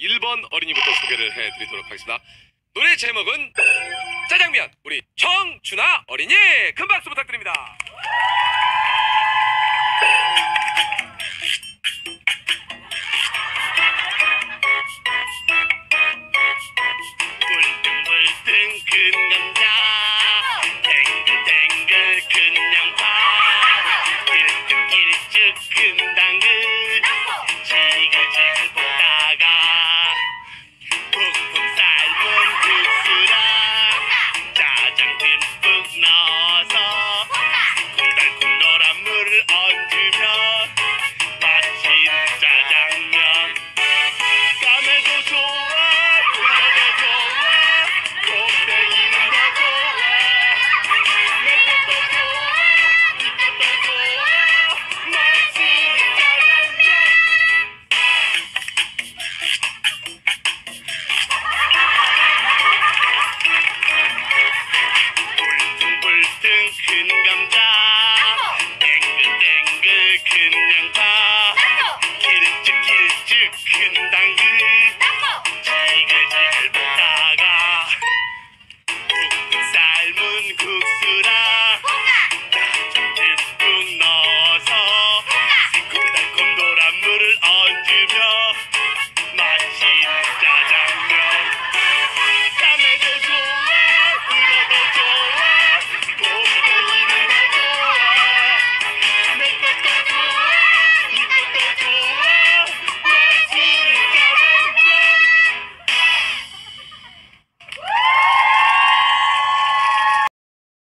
1번 어린이부터 소개를 해드리도록 하겠습니다. 노래 제목은 짜장면 우리 청춘아 어린이 큰 박수 부탁드립니다. 물등물등 일쭉일쭉 큰 감자. 땡글땡글 큰 양파. 길쭉길쭉 큰 당근. 지글지글 볶다가 삶은 국수라 듬뿍 넣어서 새콤달콤 노란물을 얹으며